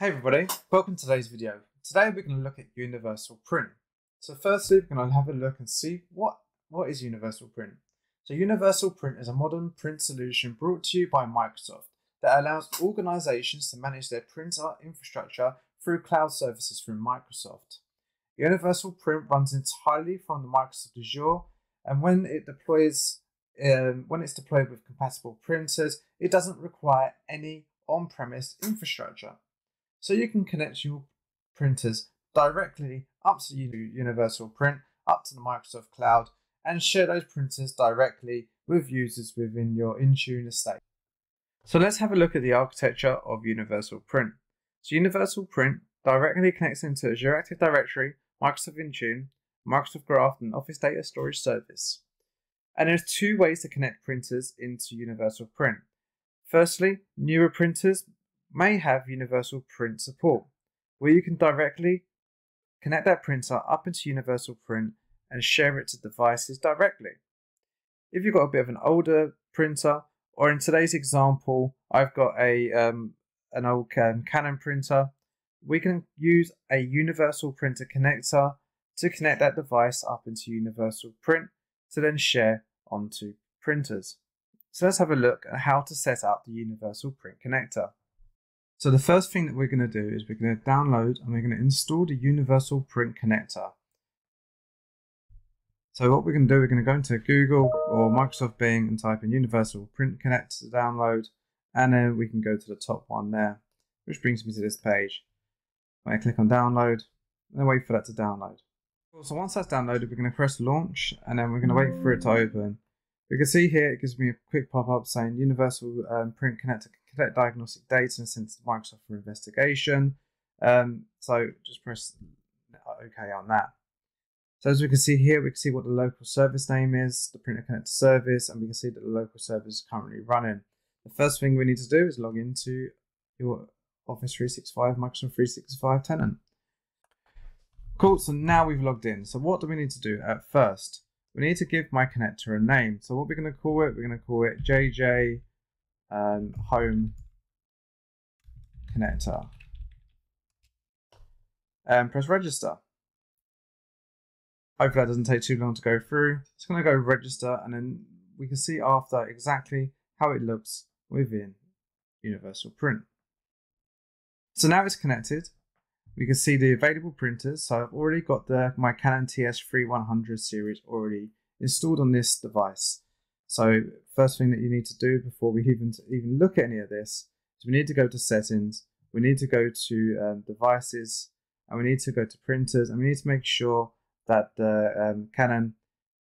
Hey everybody, welcome to today's video. Today we're going to look at Universal Print. So firstly, we're going to have a look and see what, what is Universal Print. So Universal Print is a modern print solution brought to you by Microsoft that allows organizations to manage their printer infrastructure through cloud services from Microsoft. Universal Print runs entirely from the Microsoft Azure and when it deploys um, when it's deployed with compatible printers, it doesn't require any on-premise infrastructure. So you can connect your printers directly up to Universal Print, up to the Microsoft Cloud, and share those printers directly with users within your Intune estate. So let's have a look at the architecture of Universal Print. So Universal Print directly connects into Azure Active Directory, Microsoft Intune, Microsoft Graph, and Office Data Storage Service. And there's two ways to connect printers into Universal Print. Firstly, newer printers may have Universal Print support, where you can directly connect that printer up into Universal Print and share it to devices directly. If you've got a bit of an older printer, or in today's example, I've got a um, an old um, Canon printer, we can use a Universal Printer connector to connect that device up into Universal Print to then share onto printers. So let's have a look at how to set up the Universal Print connector. So the first thing that we're going to do is we're going to download and we're going to install the Universal Print Connector. So what we're going to do, we're going to go into Google or Microsoft Bing and type in Universal Print Connector to download. And then we can go to the top one there, which brings me to this page. I click on download and wait for that to download. So once that's downloaded, we're going to press launch and then we're going to wait for it to open. We can see here it gives me a quick pop-up saying Universal um, Print Connector collect diagnostic data and send to Microsoft for investigation. Um, so just press OK on that. So as we can see here, we can see what the local service name is, the printer connector service, and we can see that the local service is currently running. The first thing we need to do is log into your Office 365, Microsoft 365 tenant. Cool, so now we've logged in. So what do we need to do at first? we need to give my connector a name. So what we're going to call it, we're going to call it JJ um, Home Connector. And press register. Hopefully that doesn't take too long to go through. It's going to go register and then we can see after exactly how it looks within Universal Print. So now it's connected we can see the available printers. So I've already got the my Canon TS3100 series already installed on this device. So first thing that you need to do before we even even look at any of this is we need to go to settings. We need to go to um, devices, and we need to go to printers, and we need to make sure that the um, Canon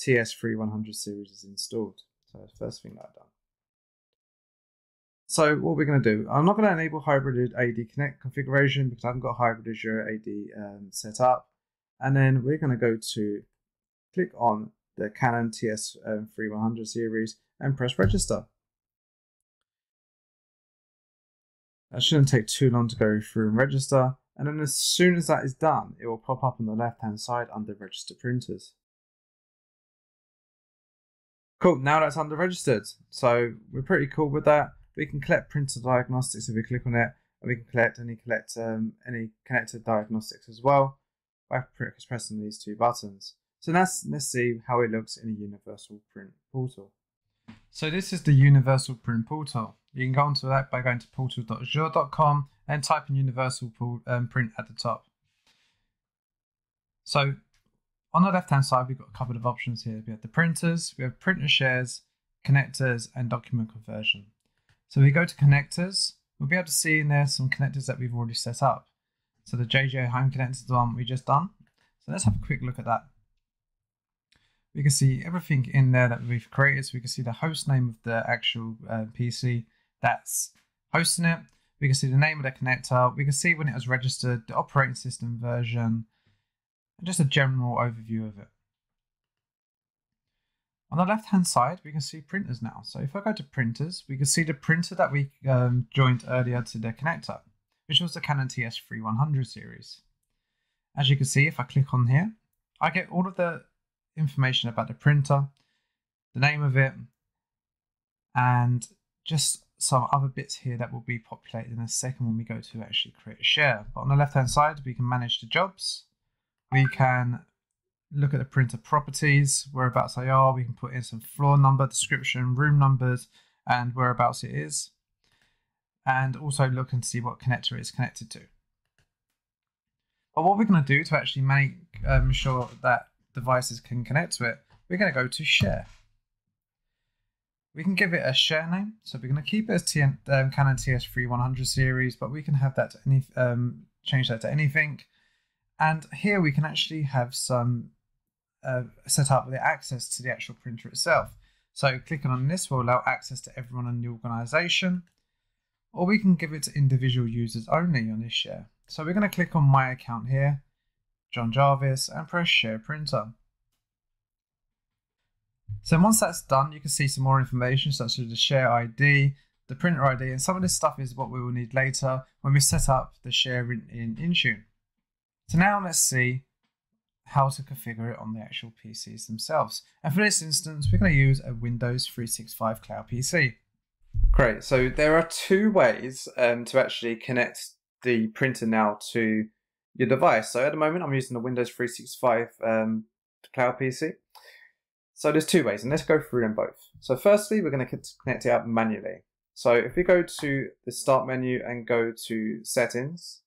TS3100 series is installed. So first thing that I've done. So what we're going to do, I'm not going to enable hybrid AD Connect configuration because I haven't got hybrid Azure AD um, set up. And then we're going to go to click on the Canon TS3100 um, series and press register. That shouldn't take too long to go through and register. And then as soon as that is done, it will pop up on the left hand side under register printers. Cool, now that's under registered. So we're pretty cool with that. We can collect printer diagnostics if we click on it, and we can collect any collect um, any connected diagnostics as well by pressing these two buttons. So let's let's see how it looks in a Universal Print portal. So this is the Universal Print portal. You can go onto that by going to portal.azure.com and type in Universal um, Print at the top. So on the left hand side, we've got a couple of options here. We have the printers, we have printer shares, connectors, and document conversion. So we go to connectors, we'll be able to see in there some connectors that we've already set up. So the JJ Home connector is the one we just done. So let's have a quick look at that. We can see everything in there that we've created. So we can see the host name of the actual uh, PC that's hosting it. We can see the name of the connector. We can see when it was registered, the operating system version, and just a general overview of it. On the left hand side, we can see printers now. So if I go to printers, we can see the printer that we um, joined earlier to the connector, which was the Canon TS3100 series. As you can see, if I click on here, I get all of the information about the printer, the name of it, and just some other bits here that will be populated in a second when we go to actually create a share. But on the left hand side, we can manage the jobs. We can look at the printer properties, whereabouts they are. We can put in some floor number, description, room numbers, and whereabouts it is. And also look and see what connector it's connected to. But what we're going to do to actually make um, sure that devices can connect to it, we're going to go to share. We can give it a share name, so we're going to keep it as TN, um, Canon TS3100 series, but we can have that to any um, change that to anything. And here we can actually have some uh, set up the access to the actual printer itself. So clicking on this will allow access to everyone in the organization, or we can give it to individual users only on this share. So we're going to click on my account here, Jon Jarvis, and press share printer. So once that's done, you can see some more information such as the share ID, the printer ID, and some of this stuff is what we will need later when we set up the share in, in Intune. So now let's see how to configure it on the actual PCs themselves. And for this instance, we're going to use a Windows 365 Cloud PC. Great. So there are two ways um, to actually connect the printer now to your device. So at the moment, I'm using the Windows 365 um, Cloud PC. So there's two ways, and let's go through them both. So firstly, we're going to connect it up manually. So if we go to the Start menu and go to Settings,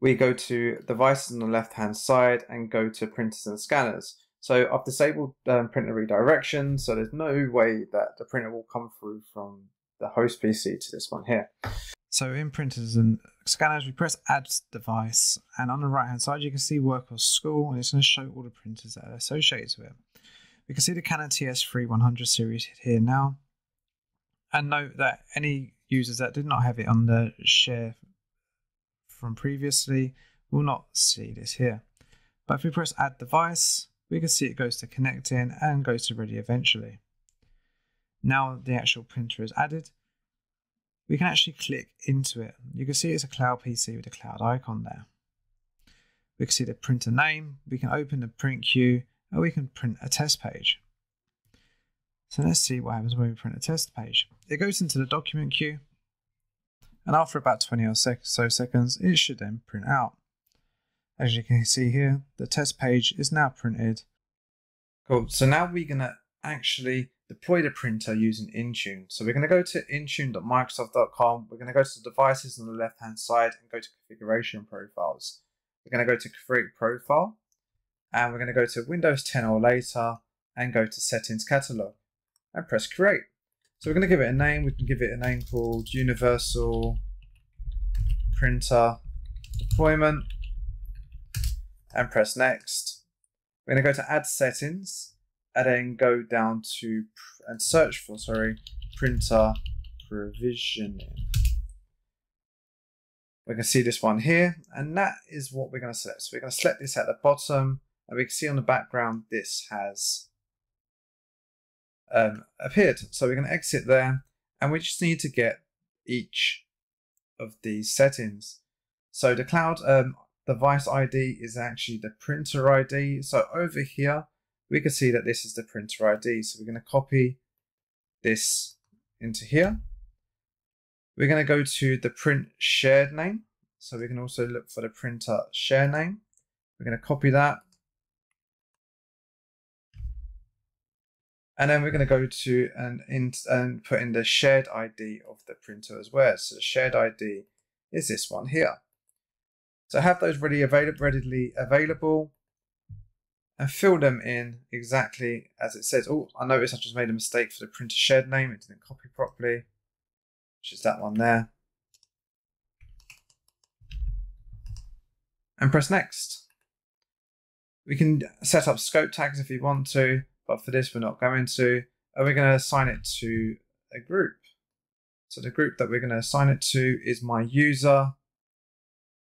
we go to devices on the left hand side and go to printers and scanners. So I've disabled um, printer redirection, so there's no way that the printer will come through from the host PC to this one here. So in printers and scanners, we press add device, and on the right hand side, you can see work or school, and it's going to show all the printers that are associated with it. We can see the Canon TS3100 series here now, and note that any users that did not have it on the share from previously will not see this here. But if we press add device, we can see it goes to connecting and goes to ready eventually. Now the actual printer is added, we can actually click into it. You can see it's a cloud PC with a cloud icon there. We can see the printer name, we can open the print queue, and we can print a test page. So let's see what happens when we print a test page. It goes into the document queue, and after about 20 or so seconds, it should then print out. As you can see here, the test page is now printed. Cool, so now we're gonna actually deploy the printer using Intune. So we're gonna go to intune.microsoft.com, we're gonna go to the devices on the left-hand side and go to configuration profiles. We're gonna go to create profile, and we're gonna go to Windows 10 or later, and go to settings catalog, and press create. So we're going to give it a name. We can give it a name called Universal Printer Deployment and press next. We're going to go to add settings and then go down to and search for, sorry, printer provisioning. We can see this one here and that is what we're going to select. So we're going to select this at the bottom and we can see on the background this has um, appeared. So we're going to exit there and we just need to get each of these settings. So the cloud um, device ID is actually the printer ID. So over here, we can see that this is the printer ID. So we're going to copy this into here. We're going to go to the print shared name. So we can also look for the printer share name. We're going to copy that And then we're going to go to and, in, and put in the shared ID of the printer as well. So the shared ID is this one here. So have those ready available, readily available and fill them in exactly as it says. Oh, I noticed I just made a mistake for the printer shared name. It didn't copy properly, which is that one there. And press next. We can set up scope tags if you want to but for this we're not going to. And we're going to assign it to a group. So the group that we're going to assign it to is my user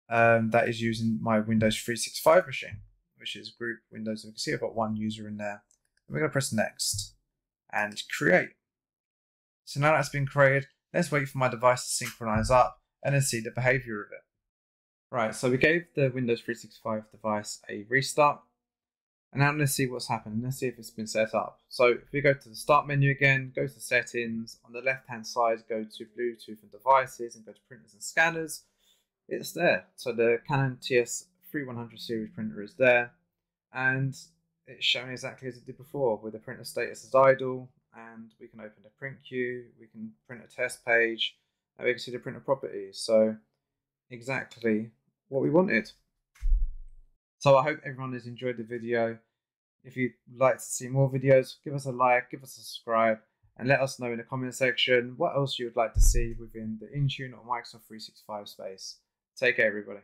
um, that is using my Windows 365 machine, which is group Windows. And we can see I've got one user in there. And we're going to press next and create. So now that's been created, let's wait for my device to synchronize up and then see the behavior of it. Right, so we gave the Windows 365 device a restart And now let's see what's happened. Let's see if it's been set up. So if we go to the start menu again, go to settings. On the left hand side, go to Bluetooth and devices and go to printers and scanners. It's there. So the Canon TS3100 series printer is there. And it's showing exactly as it did before with the printer status as idle. And we can open the print queue. We can print a test page. And we can see the printer properties. So exactly what we wanted. So I hope everyone has enjoyed the video. If you'd like to see more videos, give us a like, give us a subscribe, and let us know in the comment section what else you would like to see within the Intune or Microsoft 365 space. Take care, everybody.